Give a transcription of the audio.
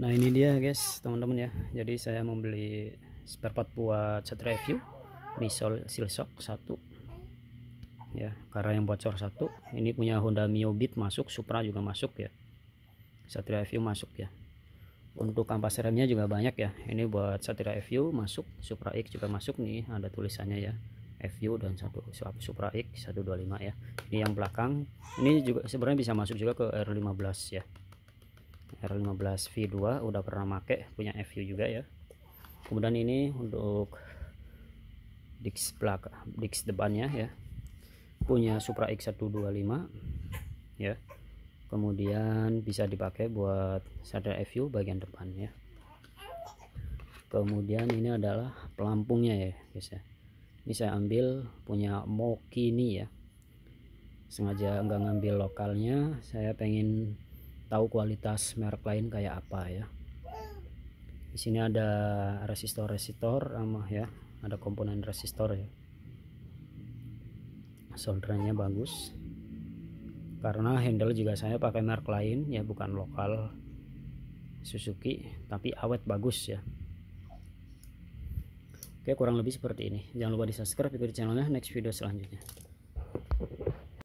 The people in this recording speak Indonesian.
nah ini dia guys teman-teman ya. Jadi saya membeli spare part buat set review. Misol silsok satu. Ya karena yang bocor satu. Ini punya Honda Mio Beat masuk Supra juga masuk ya. Satria View masuk ya. Untuk kampas remnya juga banyak ya. Ini buat Satria View masuk Supra X juga masuk nih ada tulisannya ya. FU dan satu Supra X 125 ya. Ini yang belakang. Ini juga sebenarnya bisa masuk juga ke R15 ya R15 V2 udah pernah make punya FU juga ya. Kemudian ini untuk Dix belakang Dix depannya ya. Punya Supra X125 ya. Kemudian bisa dipakai buat sadar FU bagian depan ya. Kemudian ini adalah pelampungnya ya guys ya. Ini saya ambil punya Mokini ya. Sengaja enggak ngambil lokalnya saya pengen tahu kualitas merek lain kayak apa ya. Di sini ada resistor-resistor sama ya ada komponen resistor ya. Solderannya bagus. Karena handle juga saya pakai merek lain ya bukan lokal Suzuki tapi awet bagus ya. Oke kurang lebih seperti ini. Jangan lupa di subscribe ikuti channelnya. Next video selanjutnya